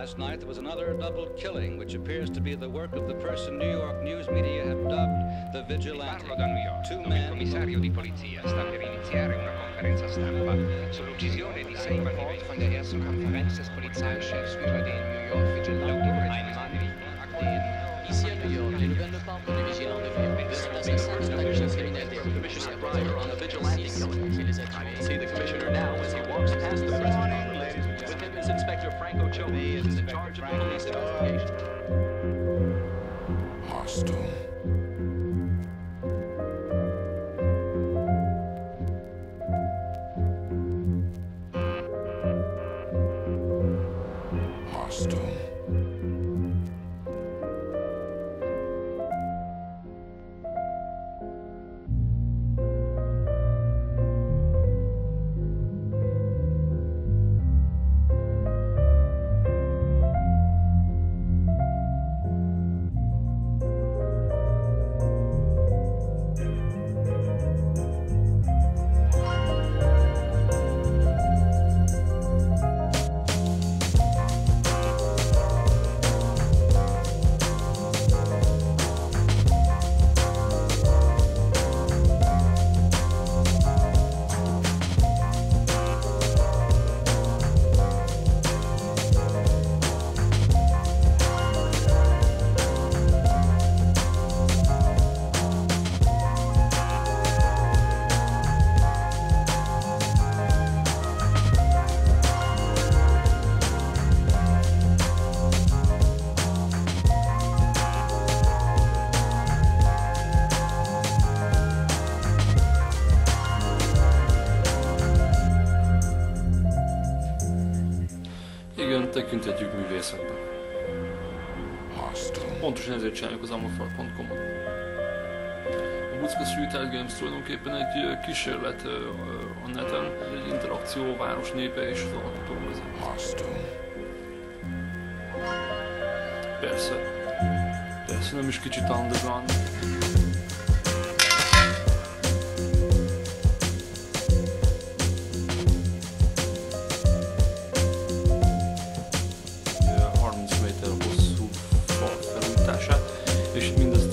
last night, there was another double killing, which appears to be the work of the person New York news media have dubbed the vigilante. Parlo da New York, Two dove il men commissario di polizia sta per iniziare una conferenza stampa sull'uccisione di sei bambini. von der ersten Konferenz des Polizeichefs über den New York Vigilanten. Ein Mann, den Ici à New York, les nouvelles ne parlent pas des vigilants de ville. C'est l'assassin de la mission criminelle des rues. Jusqu'à présent, on a vigilante killing qui les a tués. See the commissioner now as he walks past the president. With him is Inspector Franco who's in charge of the police investigation. Hostile. Hostile. Tekintetjük művészetbe. Hostile. Pontosan ezért csináljuk az amorfal.com-ot. A Bucka Street Art Games tulajdonképpen egy kísérlet a neten, egy interakció a város népe és az alkotó között. Persze. Persze nem is kicsit underground. ищет Windows